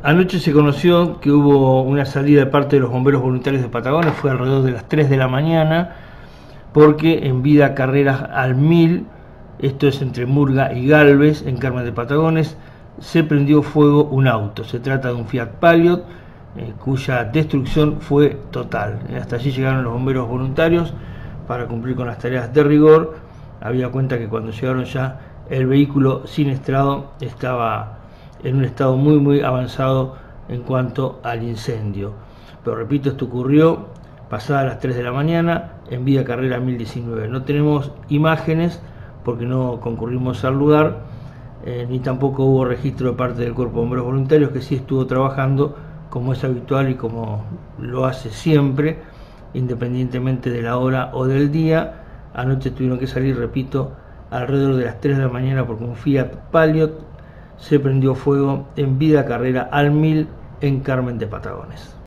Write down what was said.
Anoche se conoció que hubo una salida de parte de los bomberos voluntarios de Patagones, fue alrededor de las 3 de la mañana, porque en vida carreras al mil, esto es entre Murga y Galvez, en Carmen de Patagones, se prendió fuego un auto. Se trata de un Fiat Palio, eh, cuya destrucción fue total. Hasta allí llegaron los bomberos voluntarios para cumplir con las tareas de rigor. Había cuenta que cuando llegaron ya el vehículo siniestrado estaba en un estado muy muy avanzado en cuanto al incendio. Pero repito, esto ocurrió pasada las 3 de la mañana en Vía Carrera 1019. No tenemos imágenes porque no concurrimos al lugar, eh, ni tampoco hubo registro de parte del Cuerpo de Bomberos Voluntarios que sí estuvo trabajando como es habitual y como lo hace siempre, independientemente de la hora o del día. Anoche tuvieron que salir, repito, alrededor de las 3 de la mañana porque un Fiat Palio se prendió fuego en vida carrera al mil en Carmen de Patagones.